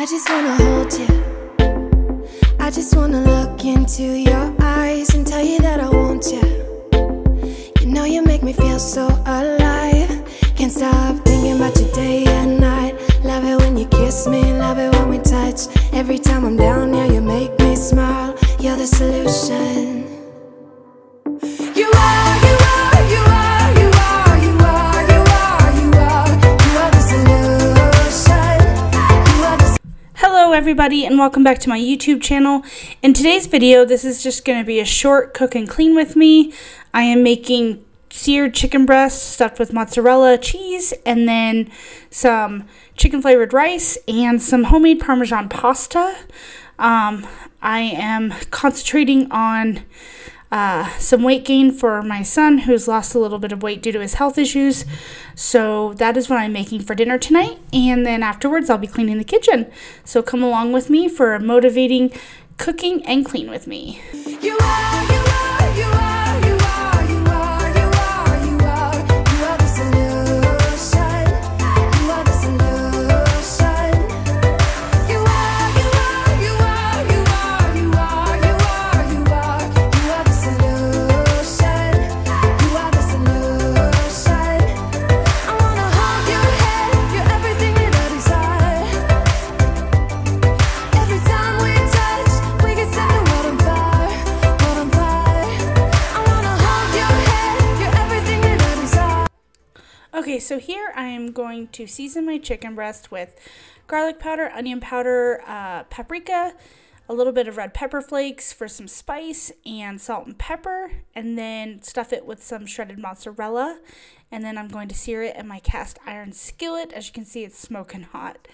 I just wanna hold you. I just wanna look into your eyes and tell you that I want you. You know you make me feel so alive. Can't stop thinking about you day and night. Love it when you kiss me, love it when we touch. Every time I'm down, yeah, everybody and welcome back to my YouTube channel. In today's video, this is just going to be a short cook and clean with me. I am making seared chicken breast stuffed with mozzarella cheese and then some chicken flavored rice and some homemade parmesan pasta. Um, I am concentrating on uh, some weight gain for my son who's lost a little bit of weight due to his health issues. So that is what I'm making for dinner tonight. And then afterwards, I'll be cleaning the kitchen. So come along with me for a motivating cooking and clean with me. You are, you Okay, so here I am going to season my chicken breast with garlic powder, onion powder, uh, paprika, a little bit of red pepper flakes for some spice, and salt and pepper, and then stuff it with some shredded mozzarella. And then I'm going to sear it in my cast iron skillet. As you can see, it's smoking hot.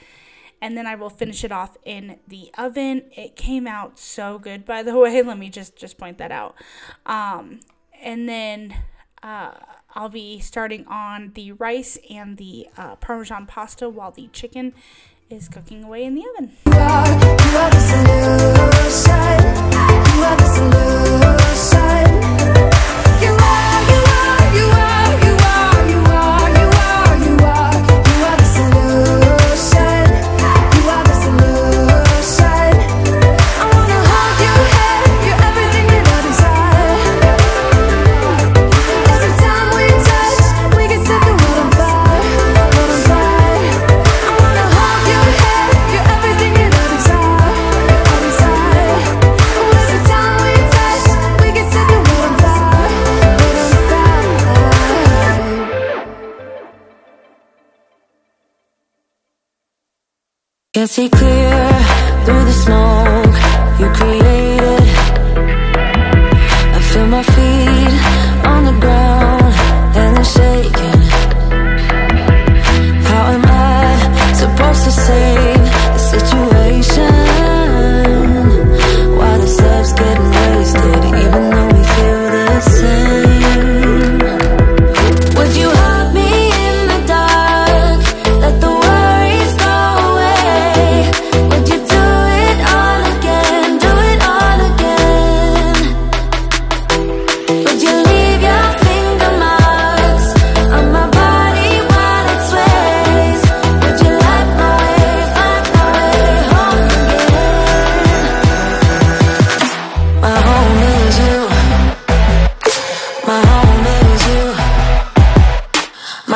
And then I will finish it off in the oven. It came out so good, by the way. Let me just just point that out. Um, and then uh, I'll be starting on the rice and the uh, Parmesan pasta while the chicken is cooking away in the oven. You are, you are the see clear through the smoke you created.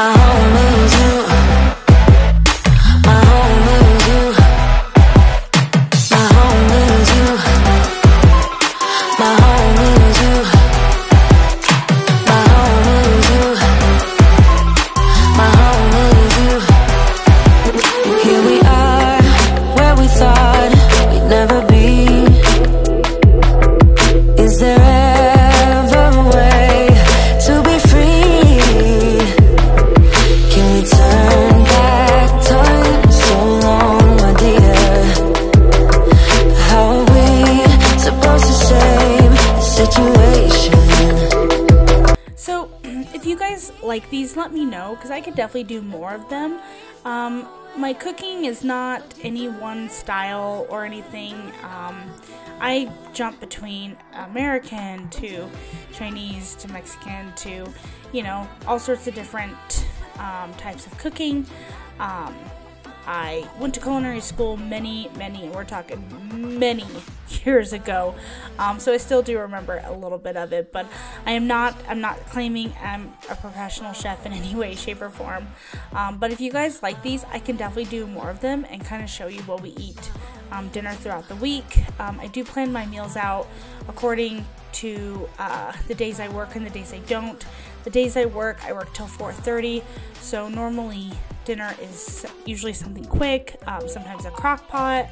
my heart. Like these, let me know because I could definitely do more of them. Um, my cooking is not any one style or anything. Um, I jump between American to Chinese to Mexican to, you know, all sorts of different um, types of cooking. Um, I went to culinary school many, many, we're talking many years ago. Um, so I still do remember a little bit of it, but I am not, I'm not claiming I'm a professional chef in any way, shape, or form. Um, but if you guys like these, I can definitely do more of them and kind of show you what we eat um, dinner throughout the week. Um, I do plan my meals out according to uh, the days I work and the days I don't. The days I work, I work till 4:30. So normally dinner is usually something quick, um, sometimes a crock pot,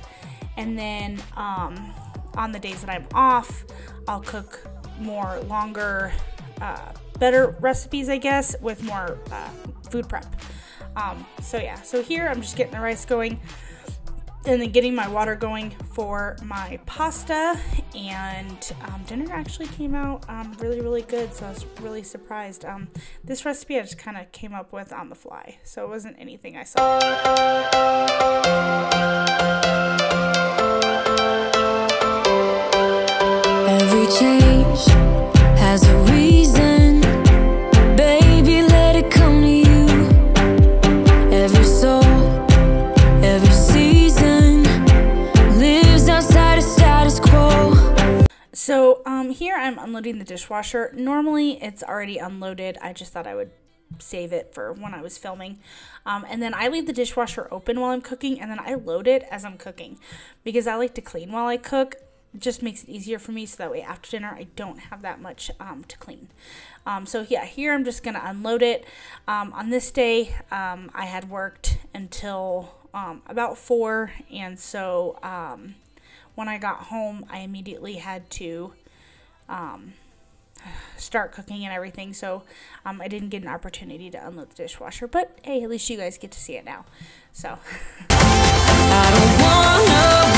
and then um, on the days that I'm off, I'll cook more longer, uh, better recipes, I guess, with more uh, food prep. Um, so yeah, so here I'm just getting the rice going and then getting my water going for my pasta and um, dinner actually came out um, really really good so i was really surprised. Um, this recipe i just kind of came up with on the fly so it wasn't anything i saw. Every change unloading the dishwasher. Normally it's already unloaded. I just thought i would save it for when i was filming. Um, and then i leave the dishwasher open while i'm cooking and then i load it as i'm cooking. Because i like to clean while i cook. It just makes it easier for me so that way after dinner I don't have that much um, to clean. Um, so yeah, here I'm just gonna unload it. Um, on this day, um, I had worked until um, about four, and so when I got home, I immediately had to um, start cooking and everything. So um, I didn't get an opportunity to unload the dishwasher, but hey, at least you guys get to see it now. So.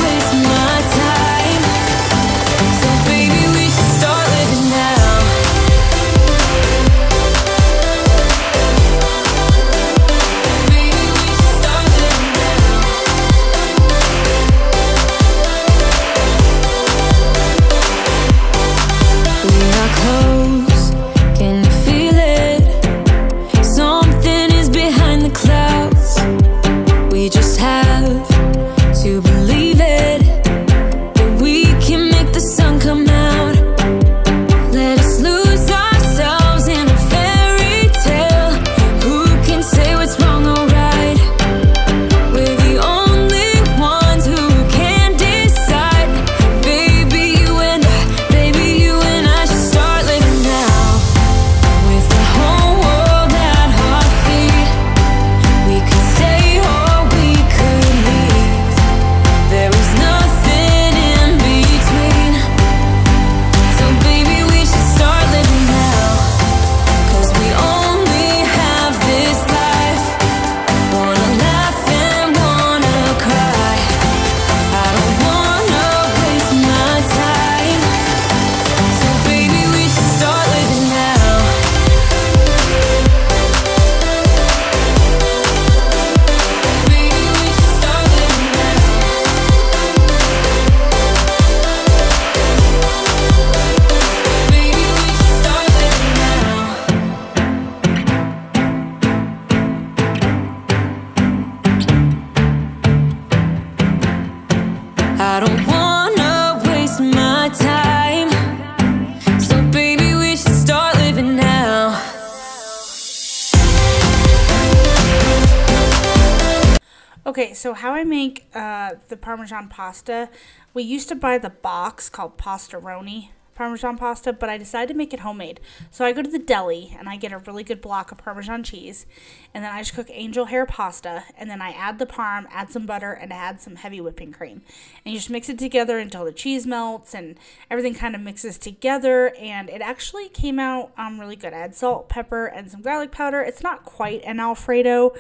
so how I make uh, the Parmesan pasta, we used to buy the box called Pasta Roni Parmesan pasta, but I decided to make it homemade. So I go to the deli and I get a really good block of Parmesan cheese, and then I just cook angel hair pasta, and then I add the parm, add some butter, and add some heavy whipping cream. And you just mix it together until the cheese melts and everything kind of mixes together, and it actually came out um, really good. I salt, pepper, and some garlic powder. It's not quite an Alfredo,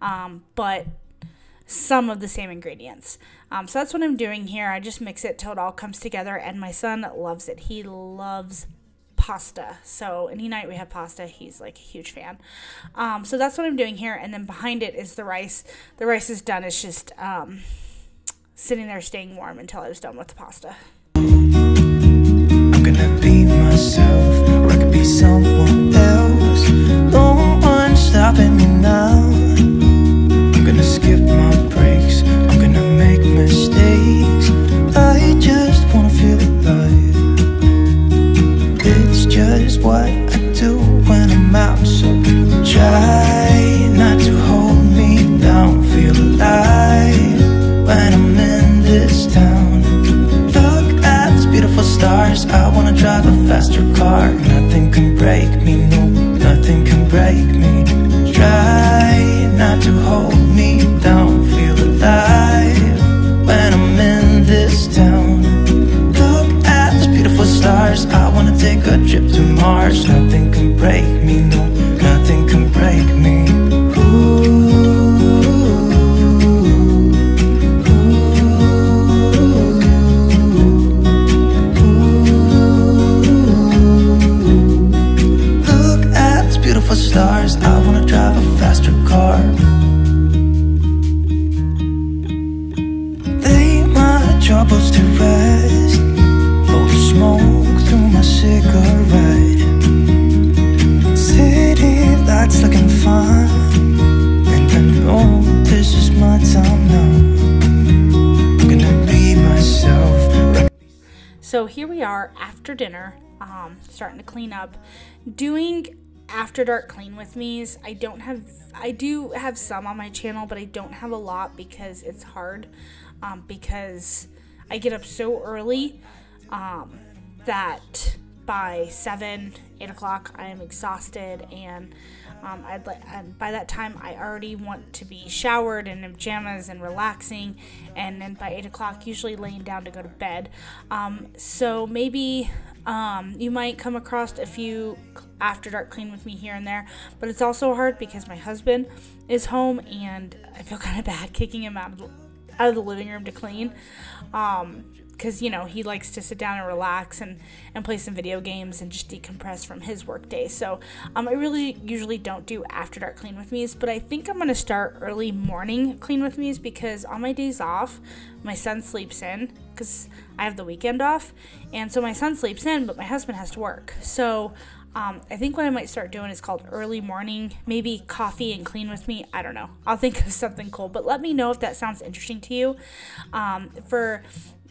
um, but some of the same ingredients. Um, so that's what I'm doing here. I just mix it till it all comes together, and my son loves it. He loves pasta. So any night we have pasta, he's like a huge fan. Um, so that's what I'm doing here, and then behind it is the rice. The rice is done. It's just um, sitting there staying warm until I was done with the pasta. I'm gonna be myself, or I could be someone else. No stopping me now skip my breaks I'm gonna make mistakes. I just wanna feel alive. It's just what I do when I'm out So try not to hold me down. Feel alive when I'm in this town. Look at these beautiful stars. I wanna drive a faster car. I wanna drive a faster car. To rest. Smoke through my cigarette. Looking know this is my time now. So here we are after dinner, um, starting to clean up, doing after dark clean with me's. I don't have, I do have some on my channel, but I don't have a lot because it's hard. Um, because I get up so early um, that by seven, eight o'clock, I am exhausted, and um, I'd and by that time, I already want to be showered and in pajamas and relaxing, and then by eight o'clock, usually laying down to go to bed. Um, so maybe um, you might come across a few after dark clean with me here and there, but it's also hard because my husband is home, and I feel kind of bad kicking him out of the, out of the living room to clean. Um, because you know he likes to sit down and relax and and play some video games and just decompress from his workday. So um, I really usually don't do after dark clean with me's, but I think I'm gonna start early morning clean with me's because on my days off, my son sleeps in because I have the weekend off, and so my son sleeps in, but my husband has to work. So um, I think what I might start doing is called early morning, maybe coffee and clean with me. I don't know. I'll think of something cool, but let me know if that sounds interesting to you. Um, for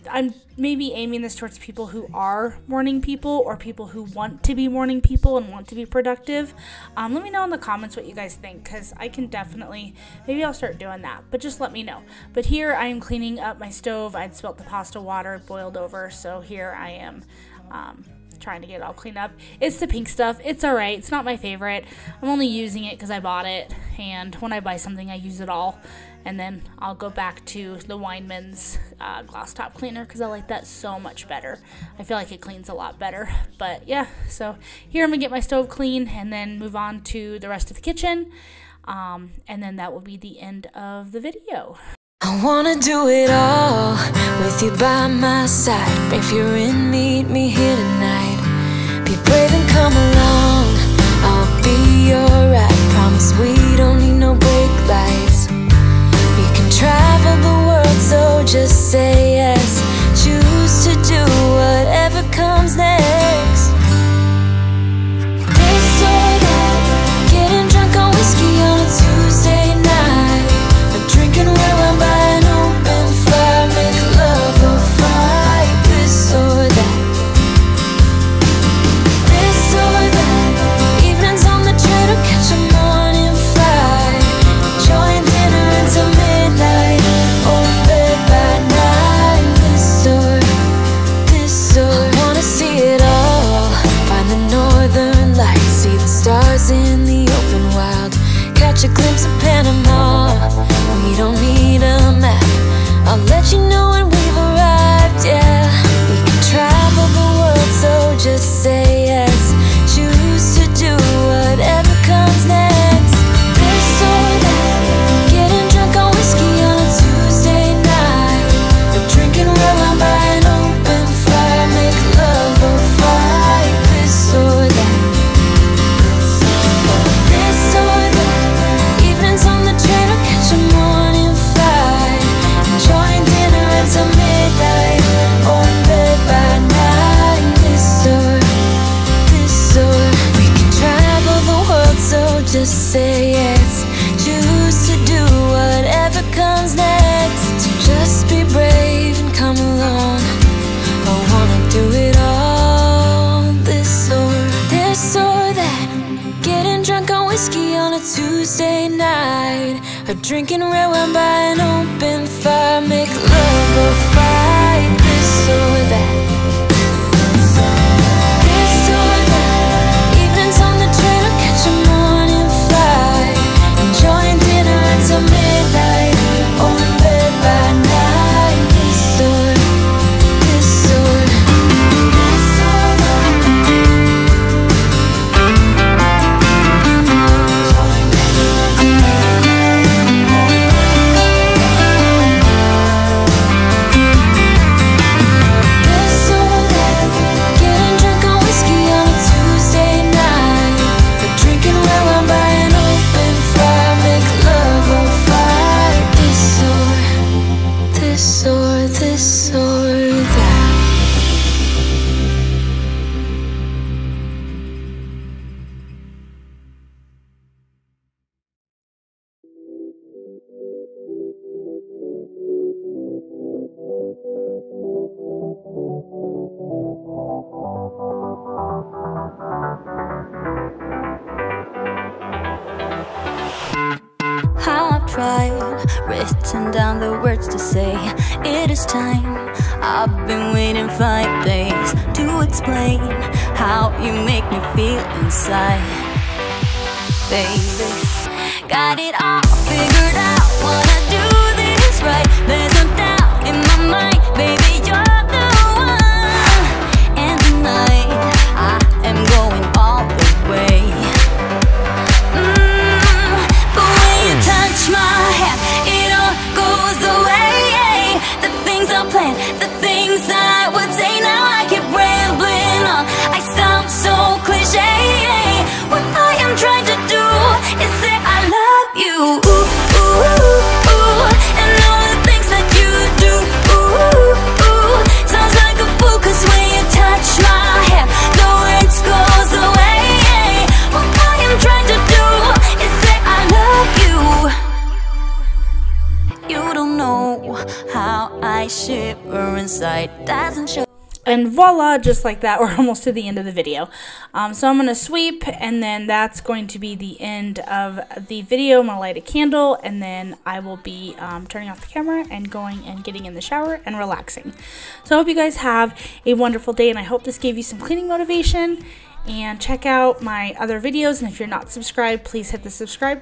I'm maybe aiming this towards people who are morning people or people who want to be morning people and want to be productive. Um, let me know in the comments what you guys think because I can definitely, maybe I'll start doing that, but just let me know. But here I am cleaning up my stove. I'd spilt the pasta water, boiled over, so here I am. Um, trying to get it all cleaned up. It's the pink stuff. It's alright. It's not my favorite. I'm only using it because I bought it. And when I buy something, I use it all. And then I'll go back to the Weiman's uh, glass top cleaner because I like that so much better. I feel like it cleans a lot better. But yeah, so here I'm to get my stove clean and then move on to the rest of the kitchen. Um, and then that will be the end of the video. I wanna do it all with you by my side. If you're in, meet me here tonight. Be brave and come along. I'll be your ride. Promise we don't need no brake lights. Travel the world, so just say yes. Choose to do whatever comes next. Drinking red wine by an open fire, make love say. It is time. I've been waiting five days to explain how you make me feel inside, baby. Got it all figured out. Wanna do this right. And voila, just like that, we're almost to the end of the video. Um, so I'm going to sweep, and then that's going to be the end of the video. I'm going to light a candle, and then I will be um, turning off the camera and going and getting in the shower and relaxing. So I hope you guys have a wonderful day, and I hope this gave you some cleaning motivation. And check out my other videos, and if you're not subscribed, please hit the subscribe